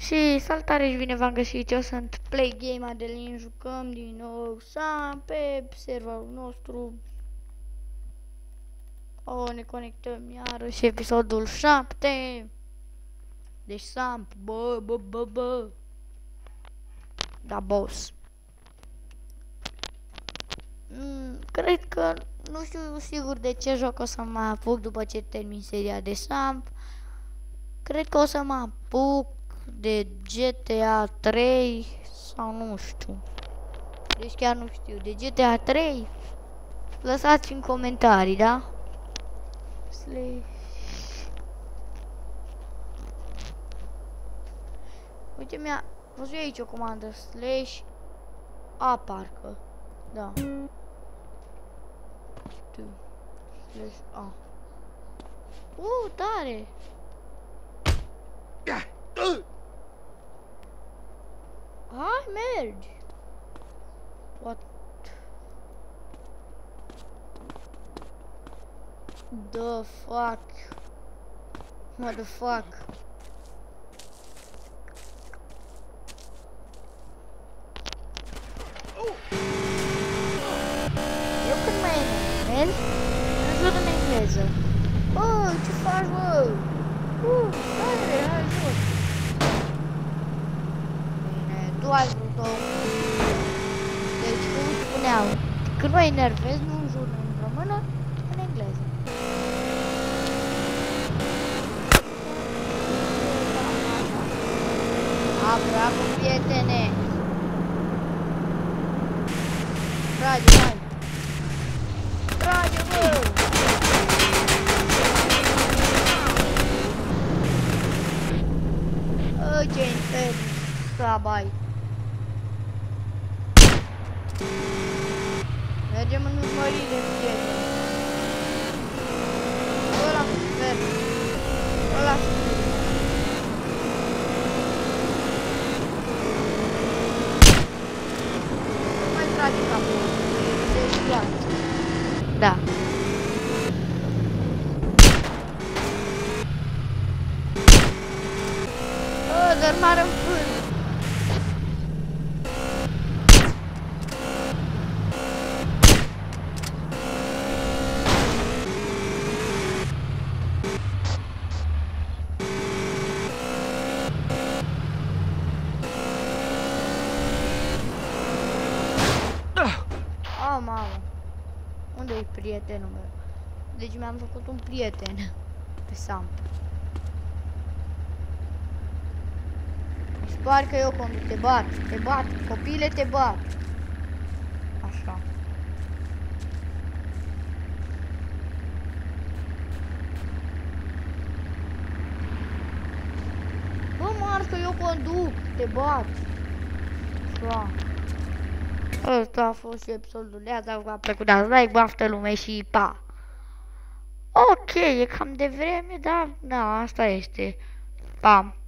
Și salutare și bine v-am găsit, eu sunt Play Game Adelin, jucăm din nou Sam pe serverul nostru. O, ne conectăm iarăși episodul 7. Deci Sam, bă, bă, bă, bă. Da, boss. Mm, cred că nu știu sigur de ce joc o să mă apuc după ce termin seria de Sam. Cred că o să mă apuc de GTA 3 sau nu știu. Deci chiar nu știu. De GTA 3 lăsați în comentarii, da? Slash. Uite, mi-a văzut aici o comandă. Slash A, parcă. Da. Slash A. Uh, tare! Hai, mergi! What? The fuck? What the fuck? Eu când mă enervez, ajut în engleză. Bă, ce faci, bă? Uh, hai, hai, jos. Bine, tu ai vrut o... Deci, cum spuneam, când mă enervez, nu jur în română, în engleză. A, bravo, prietene! Trage, hai! Trage, bă! Ă, ce infern! Sabai! Mergem în urmărire, prieteni! Ăla cu infern! Ăla cu Nu mai trage capul! Deci, iată. Da. Oh, dărmare în fân. Oh, mamă. Unde e prietenul meu? Deci mi-am făcut un prieten pe Sam. Și parcă eu conduc, te bat, te bat, copile te bat. Așa. Bă, Marc, că eu conduc, te bat. Așa. Ăsta a fost și episodul de azi, dacă v-a plăcut, dați like, baftă lume și pa! Ok, e cam de vreme, dar da, asta este. Pam!